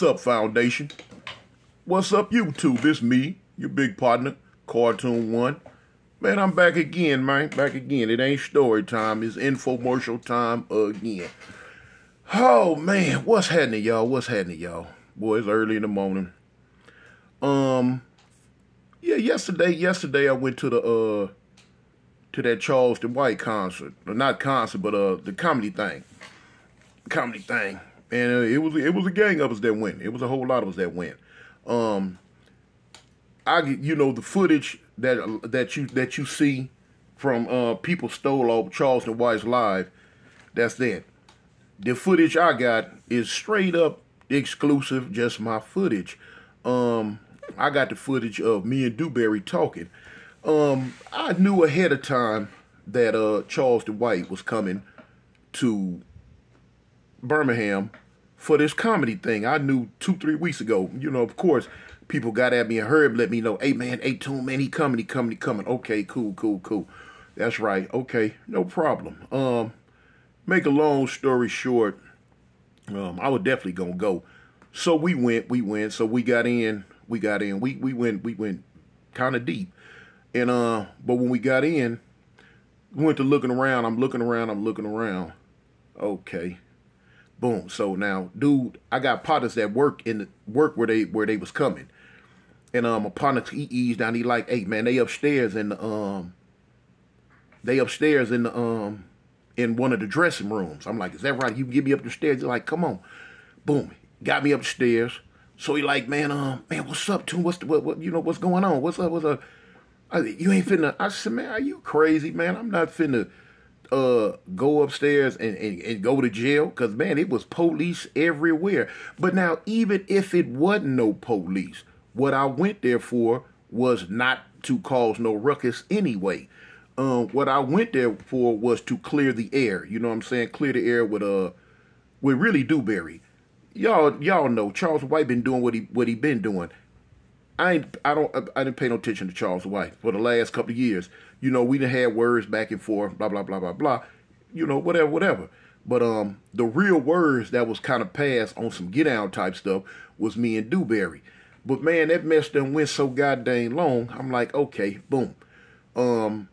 What's up, Foundation? What's up, YouTube? It's me, your big partner, Cartoon One. Man, I'm back again, man. Back again. It ain't story time. It's infomercial time again. Oh man, what's happening, y'all? What's happening, y'all? Boy, it's early in the morning. Um, yeah, yesterday, yesterday I went to the uh to that Charleston White concert, or not concert, but uh the comedy thing, comedy thing, and uh, it was it was a gang of us that went. It was a whole lot of us that went. Um, I you know the footage that that you that you see from uh people stole off Charleston White's live. That's that. The footage I got is straight up exclusive, just my footage. Um, I got the footage of me and Dewberry talking. Um, I knew ahead of time that uh Charleston White was coming to Birmingham for this comedy thing. I knew two, three weeks ago. You know, of course, people got at me and Herb let me know, hey man, hey Tune, man, he coming, he coming, he coming. Okay, cool, cool, cool. That's right. Okay, no problem. Um, make a long story short, um, I was definitely gonna go. So we went, we went. So we got in, we got in. We we went, we went kind of deep. And uh, but when we got in, we went to looking around. I'm looking around. I'm looking around. Okay, boom. So now, dude, I got partners that work in the work where they where they was coming, and um, my partner he eased down. He like, hey man, they upstairs in the um, they upstairs in the um, in one of the dressing rooms. I'm like, is that right? You can get me up the stairs? He's like, come on, boom, got me upstairs. So he like, man, um, man, what's up, Tune? What's the what, what you know? What's going on? What's up? What's up? I, you ain't finna. I said, man, are you crazy, man? I'm not finna uh go upstairs and, and, and go to jail? Because man it was police everywhere. But now even if it wasn't no police what i went there for was not to cause no ruckus anyway. Um what i went there for was to clear the air. You know what i'm saying? Clear the air with uh with really dewberry. Y'all y'all know charles white been doing what he what he been doing. I I don't I didn't pay no attention to Charles White for the last couple of years. You know, we done had words back and forth, blah blah blah blah blah. You know, whatever, whatever. But um, the real words that was kind of passed on some get out type stuff was me and Dewberry. But man, that mess done went so goddamn long. I'm like, okay, boom. Um,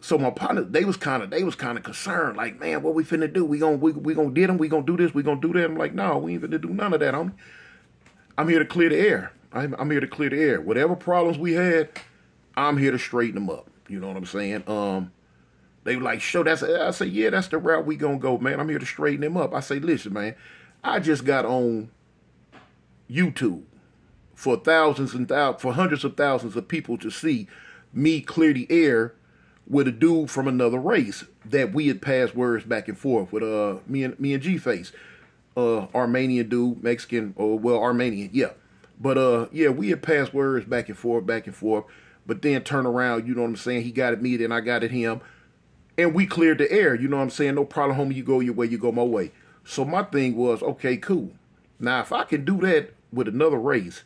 so my partner, they was kind of they was kind of concerned, like, man, what we finna do? We gonna we, we gonna get them? We gonna do this? We gonna do that? I'm like, no, we ain't finna do none of that. I'm I'm here to clear the air. I'm, I'm here to clear the air. Whatever problems we had, I'm here to straighten them up. You know what I'm saying? Um, they were like, "Show that's." I say, "Yeah, that's the route we gonna go, man. I'm here to straighten them up." I say, "Listen, man, I just got on YouTube for thousands and thousands, for hundreds of thousands of people to see me clear the air with a dude from another race that we had passed words back and forth with. Uh, me and me and G Face, uh, Armenian dude, Mexican, or well, Armenian, yeah." But uh, yeah, we had passed words back and forth, back and forth. But then turn around, you know what I'm saying? He got at me, then I got at him, and we cleared the air. You know what I'm saying? No problem, homie. You go your way, you go my way. So my thing was, okay, cool. Now if I can do that with another race,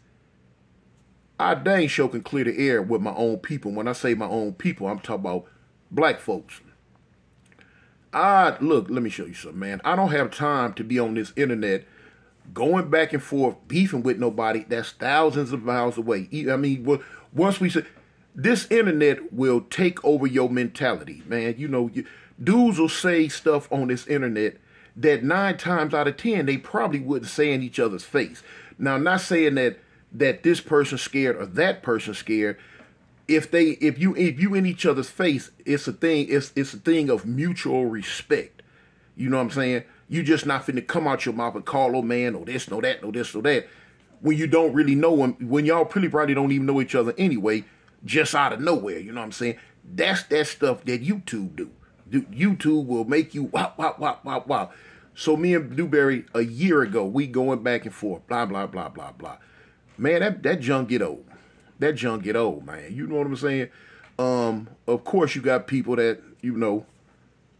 I dang sure can clear the air with my own people. When I say my own people, I'm talking about black folks. I look, let me show you something, man. I don't have time to be on this internet going back and forth, beefing with nobody that's thousands of miles away. I mean, once we say this internet will take over your mentality, man. You know, dudes will say stuff on this internet that nine times out of ten they probably wouldn't say in each other's face. Now, I'm not saying that that this person's scared or that person's scared. If they, if you, if you in each other's face, it's a thing. It's it's a thing of mutual respect. You know what I'm saying? You just not finna come out your mouth and call oh man, or this, no that, no this, no that. When you don't really know them, when y'all pretty probably don't even know each other anyway, just out of nowhere. You know what I'm saying? That's that stuff that YouTube do. YouTube will make you wow, wow, wow, wow, wow. So me and Dewberry a year ago, we going back and forth, blah, blah, blah, blah, blah. Man, that, that junk get old. That junk get old, man. You know what I'm saying? Um, of course you got people that, you know,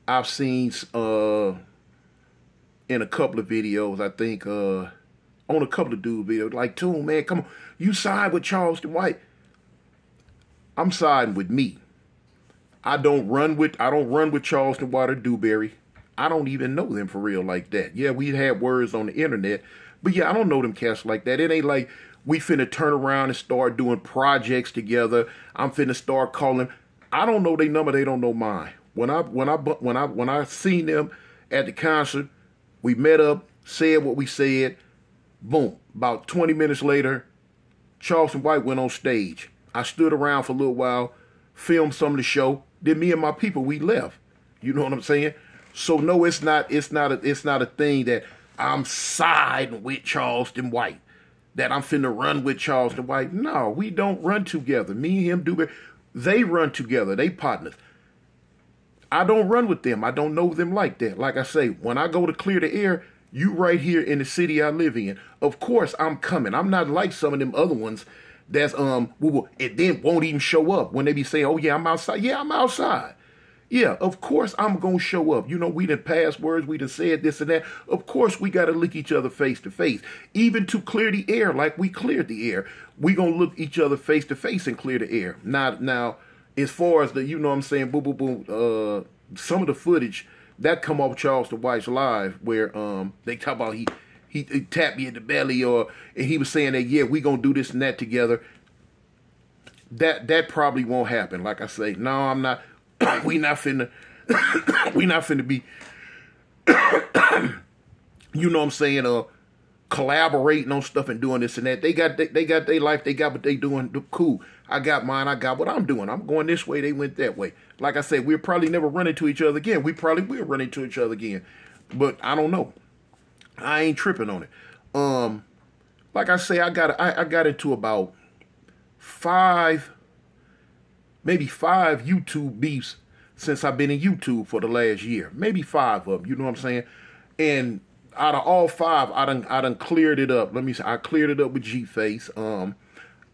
I've seen uh in a couple of videos. I think uh, on a couple of dude videos, like Tune, man, come on, you side with Charleston White. I'm siding with me. I don't run with I don't run with Charleston White or Dewberry. I don't even know them for real like that. Yeah, we had words on the internet, But yeah, I don't know them cats like that. It ain't like we finna turn around and start doing projects together. I'm finna start calling. I don't know their number. They don't know mine. When I when I when I when I seen them at the concert, we met up, said what we said. Boom. About 20 minutes later, Charleston White went on stage. I stood around for a little while, filmed some of the show. Then me and my people we left. You know what I'm saying? So no, it's not. It's not. A, it's not a thing that I'm siding with Charleston White. That I'm finna run with Charleston White. No, we don't run together. Me and him do. They run together. They partners. I don't run with them. I don't know them like that. Like I say, when I go to clear the air, you right here in the city I live in. Of course, I'm coming. I'm not like some of them other ones that's um it then won't even show up when they be saying, "Oh yeah, I'm outside." Yeah, I'm outside. Yeah, of course I'm gonna show up. You know, we done passed words, we done said this and that. Of course we gotta look each other face to face. Even to clear the air, like we cleared the air. We gonna look each other face to face and clear the air. Not now, as far as the you know what I'm saying, boom boom boom, uh some of the footage that come off Charleston White's live where um they talk about he he, he tapped me in the belly or and he was saying that yeah, we gonna do this and that together. That that probably won't happen. Like I say, no, I'm not we not finna we not finna be you know what I'm saying, uh collaborating on stuff and doing this and that. They got they, they got their life, they got what they doing cool. I got mine, I got what I'm doing. I'm going this way, they went that way. Like I said, we'll probably never run into each other again. We probably will run into each other again. But I don't know. I ain't tripping on it. Um like I say, I got I, I got into about five maybe five YouTube beefs since I've been in YouTube for the last year. Maybe five of them, you know what I'm saying? And out of all five, I done I done cleared it up. Let me say I cleared it up with G Face. Um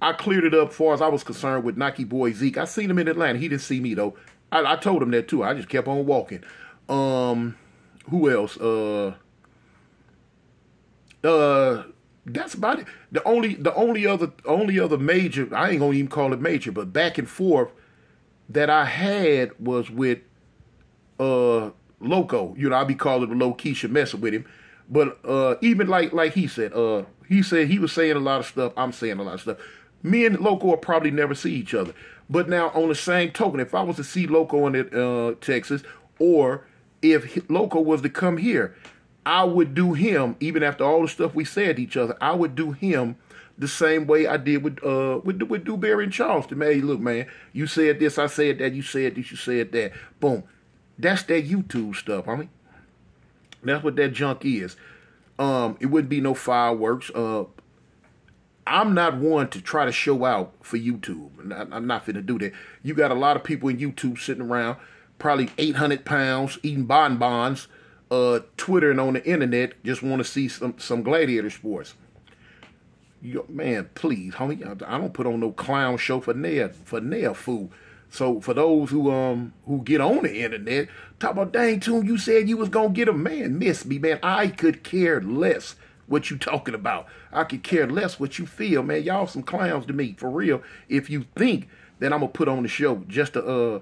I cleared it up far as I was concerned with Nike Boy Zeke. I seen him in Atlanta. He didn't see me though. I, I told him that too. I just kept on walking. Um who else? Uh uh that's about it. The only the only other only other major I ain't gonna even call it major, but back and forth that I had was with uh Loco. You know, I be calling him low Keisha messing with him. But uh even like like he said, uh he said he was saying a lot of stuff, I'm saying a lot of stuff. Me and Loco will probably never see each other. But now on the same token, if I was to see Loco in uh, Texas, or if Loco was to come here, I would do him, even after all the stuff we said to each other, I would do him the same way I did with uh with with Dewberry and Charleston. Man, look, man, you said this, I said that, you said this, you said that. Boom. That's that YouTube stuff, mean. That's what that junk is. Um, it wouldn't be no fireworks. Uh I'm not one to try to show out for YouTube. I'm not finna do that. You got a lot of people in YouTube sitting around, probably 800 pounds, eating bonbons, uh, Twitter and on the internet just want to see some some gladiator sports. Yo, man, please, homie, I don't put on no clown show for nail for nail food. So for those who um who get on the internet, talk about dang tune, you said you was gonna get a man, miss me, man. I could care less what you talking about. I could care less what you feel, man. Y'all some clowns to me, for real. If you think that I'm gonna put on the show just to uh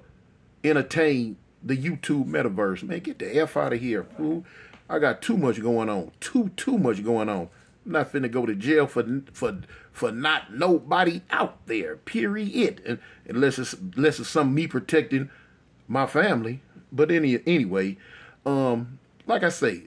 entertain the YouTube metaverse. Man, get the F out of here, fool. I got too much going on. Too, too much going on. I'm not finna go to jail for for for not nobody out there. Period. And unless it's unless it's some me protecting my family. But any anyway, um, like I say,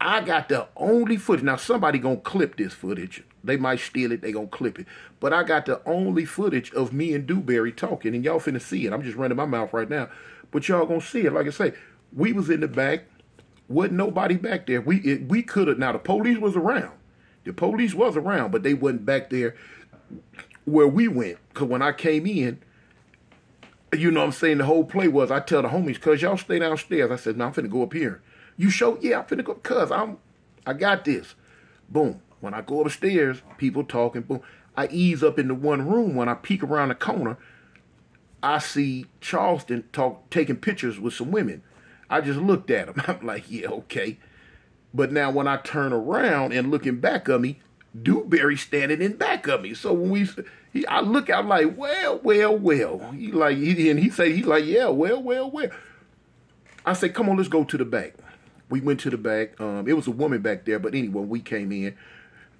I got the only footage. Now somebody gonna clip this footage. They might steal it. They gonna clip it. But I got the only footage of me and Dewberry talking, and y'all finna see it. I'm just running my mouth right now but y'all gonna see it. Like I say, we was in the back, wasn't nobody back there. We it, we could have. Now the police was around. The police was around, but they wasn't back there where we went. Cause when I came in, you know what I'm saying, the whole play was I tell the homies, cause y'all stay downstairs. I said, no, I'm finna go up here. You show, yeah, I'm finna go, cause I'm I got this. Boom. When I go upstairs, people talking, boom. I ease up into one room. When I peek around the corner, I see Charleston talk taking pictures with some women. I just looked at him. I'm like, yeah, okay. But now when I turn around and looking back at me, Dewberry standing in back of me. So when we, he, I look, I'm like, well, well, well. He like, he, and he say, he like, yeah, well, well, well. I said, come on, let's go to the back. We went to the back. Um, it was a woman back there, but anyway, we came in.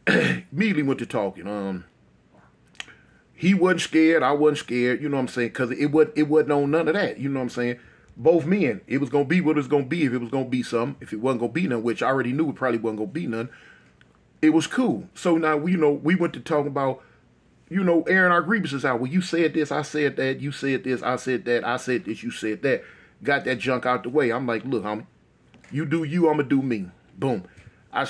immediately went to talking. Um, he wasn't scared. I wasn't scared. You know what I'm saying? Because it was it wasn't on none of that. You know what I'm saying? Both men. It was gonna be what it was gonna be. If it was gonna be something. If it wasn't gonna be none, which I already knew it probably wasn't gonna be none. It was cool. So now you know we went to talk about. You know, airing our grievances out. Well, you said this, I said that. You said this, I said that. I said this, you said that. Got that junk out the way. I'm like, look, homie, you do you, I'm gonna do me. Boom. I.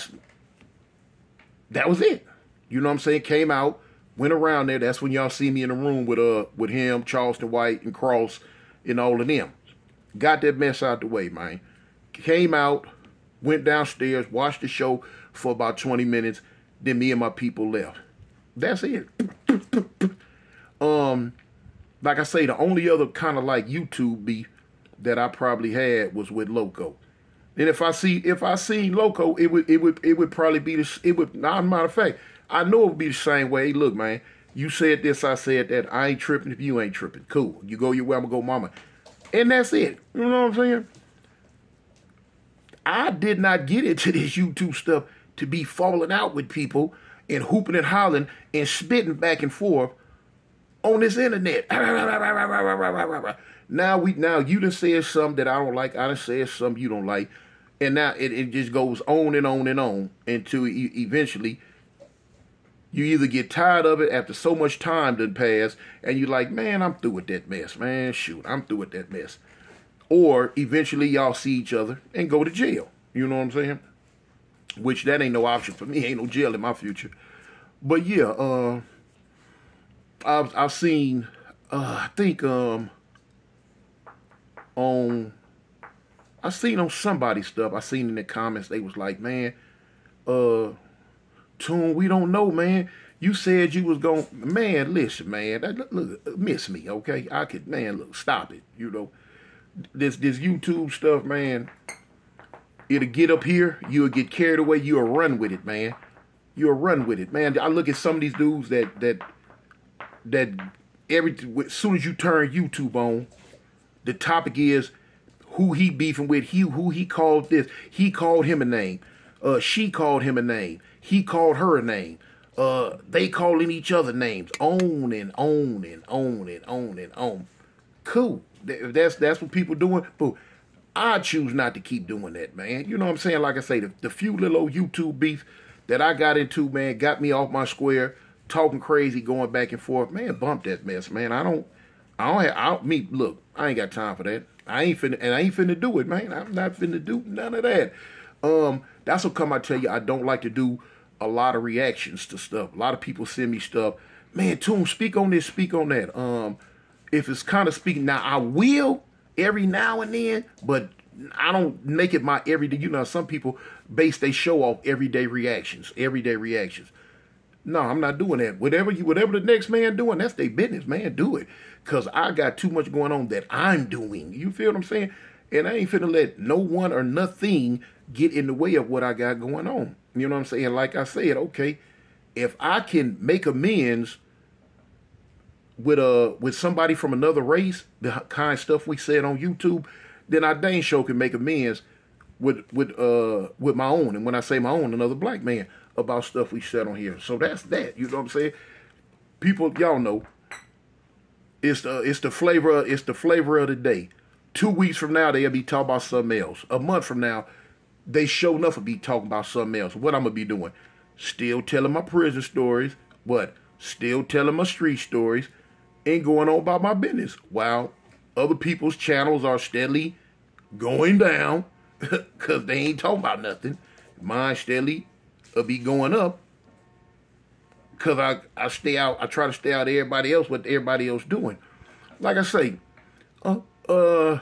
That was it. You know what I'm saying? Came out went around there. That's when y'all see me in the room with uh with him, Charleston White, and Cross, and all of them. Got that mess out the way, man. Came out, went downstairs, watched the show for about 20 minutes. Then me and my people left. That's it. um, like I say, the only other kind of like YouTube beef that I probably had was with Loco. And if I see if I seen Loco, it would it would it would probably be the it would. Not matter of fact, I know it would be the same way. Look, man, you said this, I said that. I ain't tripping if you ain't tripping. Cool. You go your way, I'm gonna go mama. And that's it. You know what I'm saying? I did not get into this YouTube stuff to be falling out with people and hooping and hollering and spitting back and forth on this internet. now we now you done said something that I don't like. I done said something you don't like. And now it, it just goes on and on and on until eventually you either get tired of it after so much time done pass and you're like, man, I'm through with that mess, man. Shoot, I'm through with that mess. Or eventually y'all see each other and go to jail. You know what I'm saying? Which that ain't no option for me. Ain't no jail in my future. But yeah, uh, I've I've seen uh, I think um on I seen on somebody's stuff, I seen in the comments they was like, man, uh Tune, we don't know, man. You said you was going, man. Listen, man. Look, look, miss me, okay? I could, man. Look, stop it. You know, this this YouTube stuff, man. It'll get up here. You'll get carried away. You'll run with it, man. You'll run with it, man. I look at some of these dudes that that that every as soon as you turn YouTube on, the topic is who he beefing with, he who he called this. He called him a name. Uh, she called him a name. He called her a name. Uh, they calling each other names. On and on and on and on and on. Cool. That's that's what people doing. But I choose not to keep doing that, man. You know what I'm saying? Like I say, the, the few little old YouTube beef that I got into, man, got me off my square, talking crazy, going back and forth. Man, bump that mess, man. I don't, I don't have, I don't, me, look, I ain't got time for that. I ain't finna, and I ain't finna do it, man. I'm not finna do none of that. Um, that's what come I tell you, I don't like to do a lot of reactions to stuff. A lot of people send me stuff. Man, Toon, speak on this, speak on that. Um, if it's kind of speaking, now I will every now and then, but I don't make it my everyday. You know, some people base they show off everyday reactions, everyday reactions. No, I'm not doing that. Whatever you, whatever the next man doing, that's their business, man. Do it, cause I got too much going on that I'm doing. You feel what I'm saying? And I ain't finna let no one or nothing get in the way of what I got going on. You know what I'm saying? Like I said, okay, if I can make amends with a uh, with somebody from another race, the kind of stuff we said on YouTube, then I dang show can make amends with with uh with my own. And when I say my own, another black man about stuff we said on here. So that's that. You know what I'm saying? People, y'all know. It's the it's the flavor it's the flavor of the day. Two weeks from now they'll be talking about something else. A month from now they show enough will be talking about something else. What I'm gonna be doing? Still telling my prison stories, but still telling my street stories, and going on about my business. While other people's channels are steadily going down because they ain't talking about nothing. Mine steadily will be going up because I, I stay out, I try to stay out of everybody else what everybody else doing. Like I say, uh, uh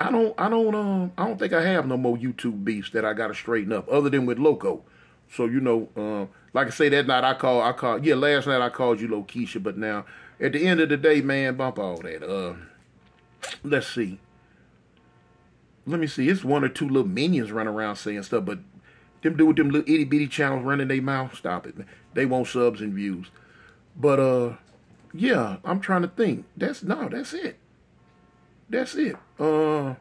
I don't, I don't, um, I don't think I have no more YouTube beefs that I got to straighten up, other than with Loco. So you know, um, like I say, that night I call, I called, yeah, last night I called you Lokisha, but now at the end of the day, man, bump all that. Uh, let's see. Let me see. It's one or two little minions running around saying stuff, but them do with them little itty bitty channels running their mouth. Stop it. They want subs and views. But uh, yeah, I'm trying to think. That's no, that's it. That's it. Uh,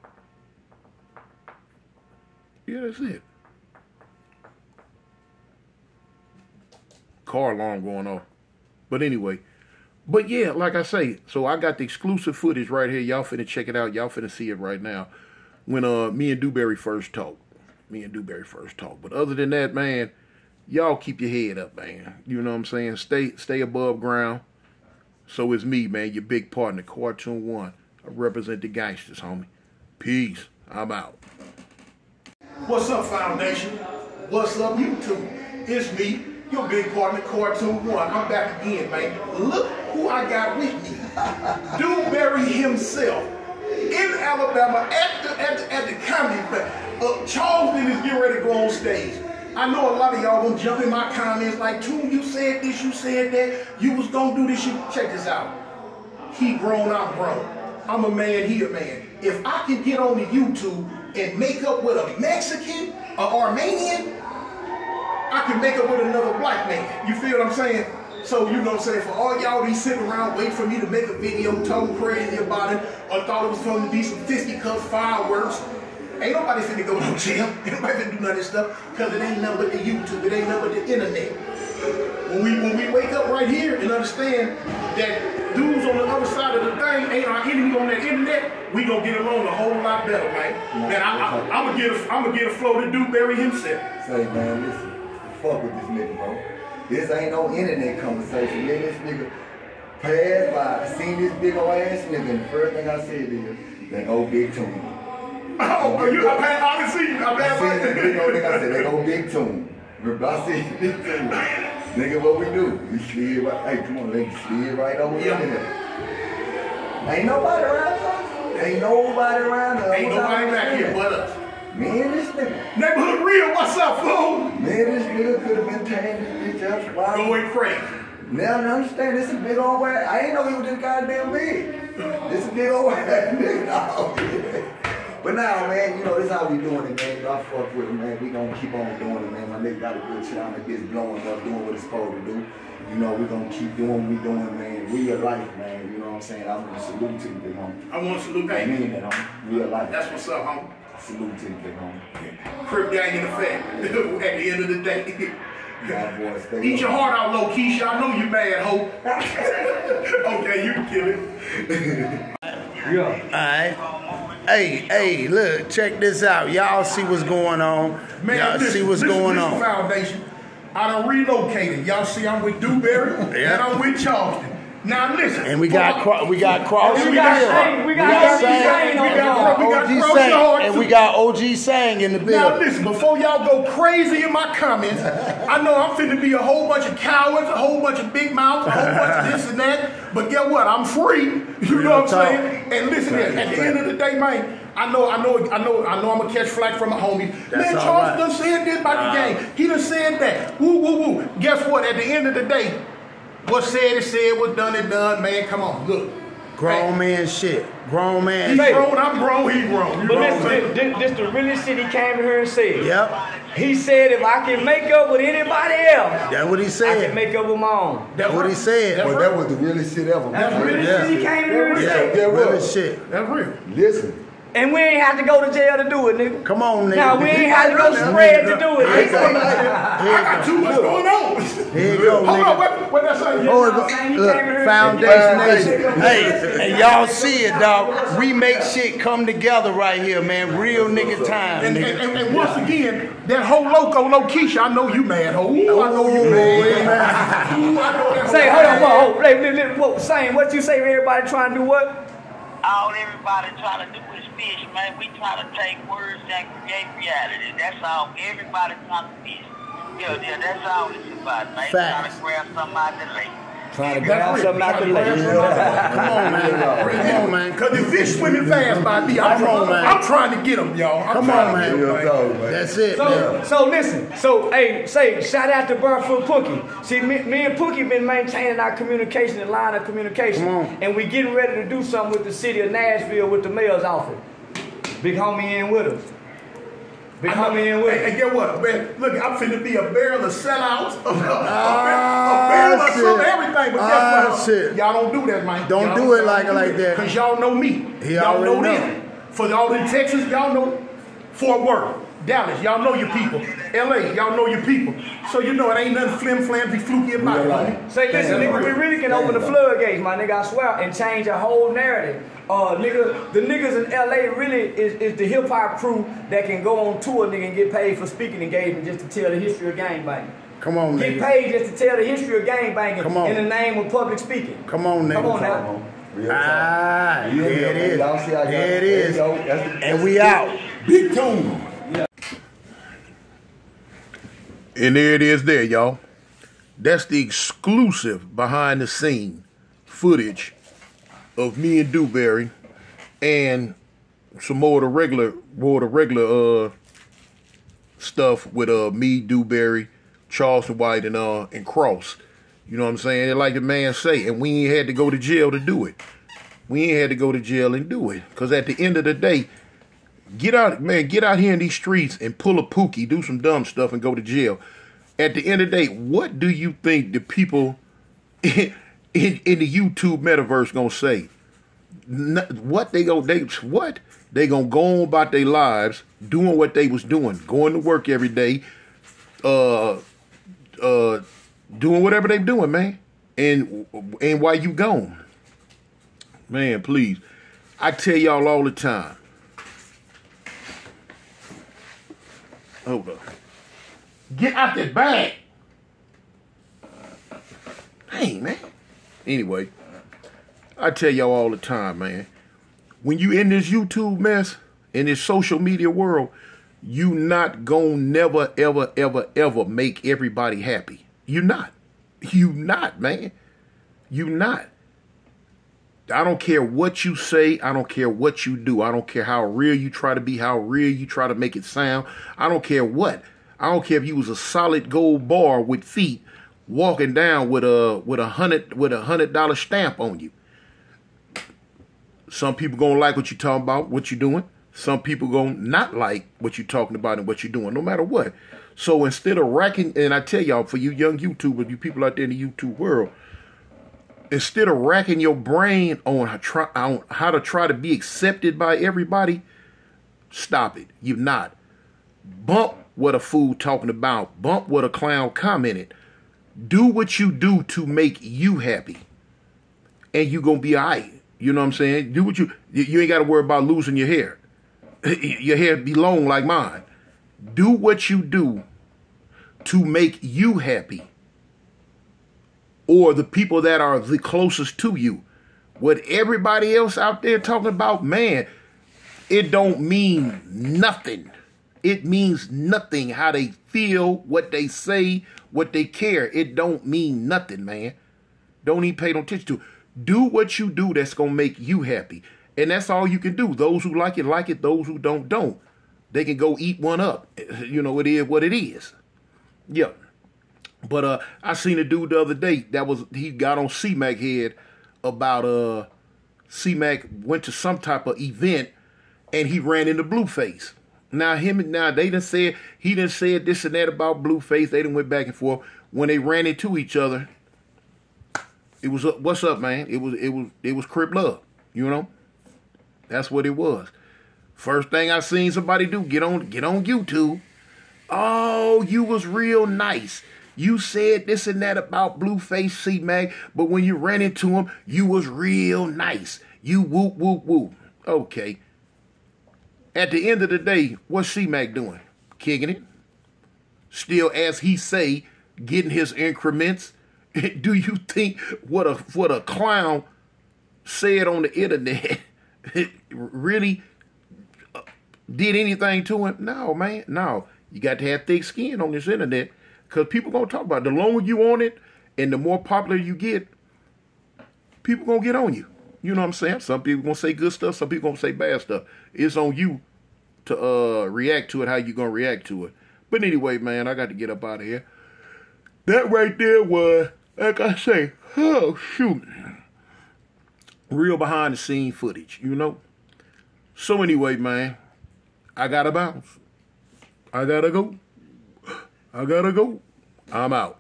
yeah, that's it. car alarm going off. But anyway, but yeah, like I say, so I got the exclusive footage right here. Y'all finna check it out. Y'all finna see it right now. When uh me and Dewberry first talked. Me and Dewberry first talked. But other than that, man, y'all keep your head up, man. You know what I'm saying? Stay stay above ground. So is me, man, your big partner, Cartoon One. I represent the gangsters, homie. Peace. I'm out. What's up, Foundation? What's up, YouTube? It's me, your big partner, Cartoon One. I'm back again, man. Look who I got with me. Dewberry himself in Alabama at the at the, at the comedy uh, Charleston is getting ready to go on stage. I know a lot of y'all gonna jump in my comments like, Toon, you said this, you said that, you was gonna do this, you check this out. He grown, I'm grown. I'm a man, he a man. If I can get on the YouTube and make up with a Mexican, an Armenian, I can make up with another black man. You feel what I'm saying? So, you know what I'm saying, for all y'all be sitting around waiting for me to make a video talking crazy about it, or thought it was going to be some fisticuffs, fireworks, ain't nobody finna go to jail. Ain't nobody finna do none of this stuff, because it ain't nothing but the YouTube, it ain't nothing but the internet. When we when we wake up right here and understand that dudes on the other side of the thing ain't our enemy on that internet, we gonna get along a whole lot better, man. Man, I, I, I'm gonna get a, I'm gonna get a flow to Dewberry himself. Say, man, listen, fuck with this nigga, bro. This ain't no internet conversation. Man, this nigga passed by, I seen this big old ass nigga, and the first thing I said is, that old big tune. Oh, you, I, passed, I can see you. I I passed seen by. this big old nigga, I said, that old big tune. I seen big tune. Nigga, what we do? We slid right, hey, come on, nigga, slid right over Yeah. there. Ain't nobody around us. Ain't nobody around us. Ain't nobody back here but us. Me and this nigga. Neighborhood real, what's up, fool? Me and this nigga could have been tearing this bitch up. Why? Going crazy. Now I understand this is a big old ass. I ain't know he was this goddamn big. This is a big old ass nigga. dog. But now, man, you know, this how we doing it, man. I fuck with it, man. We gonna keep on doing it, man. My nigga got a good shit on the bitch blowing up, doing what it's supposed to do. You know, we gonna keep doing what we doing, man. Real life, man. You know what I'm saying? I'm gonna salute to you, big homie. I want to salute I that. mean that, homie. Real life. That's what's up, homie. Salute to you, big homie. Crip gang in effect. At the end of the day. My boy, stay Eat your heart out, low Keisha. I know you mad, hoe. okay, you can kill it. Alright. Hey, hey, look, check this out. Y'all see what's going on. Man, Y'all listen, see what's listen, going listen, on. Foundation. I done relocated. Y'all see I'm with Dewberry Yeah. and I'm with Charleston. Now listen. And we got for- Cro- we got Cross. We we got got Sang. Sang. We We got got Sang. Sang. We got- OG Sang. And we got OG Sang in the Now listen, before y'all go crazy in my comments, I know I'm finna be a whole bunch of cowards, a whole bunch of big mouths, a whole bunch of this and that. But guess what? I'm free. You know what I'm saying? And listen, here, at the end of the day, man, I know, I know, I know, I know I'm gonna catch flack from my homies. That's man, Charles right. done said this about Nah. the uh-huh. game. He done said that. Woo, woo, woo. Guess what? At the end of the day, what's said is said, what done is done, man. Come on, look. Grown man shit. Grown man He's shit. grown, I'm grown, he grown. You But know what this, I'm saying? this, this the realest shit he came here and said. Yep. He said if I can make up with anybody else, That's what he said. I can said. make up with my own. That's what he said. But right. that was the realest shit ever. That's man. the realest Yeah. shit he came here and Yeah, said. Yeah, real what? shit. That's real. Listen. And we ain't have to go to jail to do it, nigga. Come on, nigga. Now we ain't have to go spread to do it. I nigga. I got too much going on. Here you go, Hold on, nigga. What, what that say? Oh, know what I'm saying? He look, Foundation Nation. Hey, and y'all see it, dog. We make shit come together right here, man. Real nigga time, And, and, nigga. and, and once again, that whole loco, low Keisha, I know you mad, ho. Ooh, I know you mad. Ooh, I know that Say, hold on, mad. whoa, hold, wait, wait, wait, whoa, saying what you say? Everybody trying to do what? all everybody trying to do is fish, man. We try to take words and create reality. That's all. Everybody trying to fish. Yeah, yeah, that's all it's about, man. Trying Facts. to grab something out the lake. Trying to That's grab real. something out the lake. Come on, man. Come on, man. Cause the fish swimming fast by me. I'm, Come on, man. I'm trying to get them, y'all. I'm Come on, man. get 'em, Real talk, man. That's it, So, man. so listen. So, hey, say shout out to Barefoot Pookie. See, me, me and Pookie been maintaining our communication and line of communication, Come on. and we getting ready to do something with the city of Nashville with the mayor's office. Big homie in with us. Big I know- homie in with us. hey, get what, man? Look, I'm finna be a barrel of sellouts, a, barrel, Ah, a barrel of some shit. everything. But Ah, guess what? shit. Y'all don't do that, man. Don't do it like- like that. Cause y'all know me. He y'all know know. them. For all in Texas, y'all know Fort Worth, Dallas, y'all know your people. LA, y'all know your people. So you know it ain't nothing flim flamsy fluky about it. homie. Say, listen, nigga, we really can open the floodgates, my nigga, I swear, and change a whole narrative. Uh, nigga, the niggas in LA really is, is the hip hop crew that can go on tour, nigga, and get paid for speaking engagement just to tell the history of gangbanging. Come on, Get nigga. paid just to tell the history of gangbanging Come on. in the name of public speaking. Come on, nigga. Come on now. Real talk. Ah, You there hear it. Y'all see how y'all- There it there is. you go. That's the- And we out. Big tune. And there it is there, y'all. That's the exclusive behind the scene footage of me and Dewberry and some more of the regular more of the regular uh stuff with uh me, Dewberry, Charleston White and uh and Cross. You know what I'm saying? Like the man say, and we ain't had to go to jail to do it. We ain't had to go to jail and do it. Cause at the end of the day, get out, man, get out here in these streets and pull a pookie, do some dumb stuff, and go to jail. At the end of the day, what do you think the people in, in, in the YouTube metaverse gonna say? What they gonna they what they gonna go on about their lives, doing what they was doing, going to work every day, uh, uh, doing whatever they doing, man. And and while you gone, man, please, I tell y'all all the time. Hold up. Get out that bag. Hey, man. Anyway, I tell y'all all the time, man. When you in this YouTube mess, in this social media world, you not gonna never, ever, ever, ever make everybody happy. You not. You not, man. You not. I don't care what you say. I don't care what you do. I don't care how real you try to be, how real you try to make it sound. I don't care what. I don't care if you was a solid gold bar with feet walking down with a with a hundred with a hundred dollar stamp on you. Some people gonna like what you talking about, what you're doing. Some people gonna not like what you're talking about and what you're doing, no matter what. So instead of racking, and I tell y'all, for you young YouTubers, you people out there in the YouTube world, instead of racking your brain on how, try, on how to try to be accepted by everybody, stop it. You're not. Bump what a fool talking about. Bump what a clown commented. Do what you do to make you happy, and you gonna be alright. You know what I'm saying? Do what you. You you ain't got to worry about losing your hair. Your hair be long like mine. Do what you do to make you happy or the people that are the closest to you. What everybody else out there talking about, man, it don't mean nothing. It means nothing how they feel, what they say, what they care. It don't mean nothing, man. Don't even pay no attention to. it. Do what you do that's gonna make you happy. And that's all you can do. Those who like it, like it. Those who don't, don't. They can go eat one up. You know, it is what it is. Yeah. But uh I seen a dude the other day that was he got on C-Mac head about uh C-Mac went to some type of event and he ran into Blueface. Now him now they didn't say he didn't say this and that about Blueface. They didn't went back and forth. When they ran into each other, it was uh, what's up, man? It was it was it was crip love, you know? That's what it was. First thing I seen somebody do, get on get on YouTube. Oh, you was real nice. You said this and that about Blueface C Mac, but when you ran into him, you was real nice. You whoop whoop whoop. Okay. At the end of the day, what's C Mac doing? Kicking it. Still, as he say, getting his increments. Do you think what a what a clown said on the internet really uh, did anything to him? No, man. No. You got to have thick skin on this internet because people gonna talk about it. The longer you on it and the more popular you get, people gonna get on you. You know what I'm saying? Some people gonna say good stuff, some people gonna say bad stuff. It's on you to uh react to it, how you gonna react to it. But anyway, man, I got to get up out of here. That right there was, like I say, oh shoot. Real behind the scene footage, you know? So anyway, man, I gotta bounce. I gotta go. I gotta go. I'm out.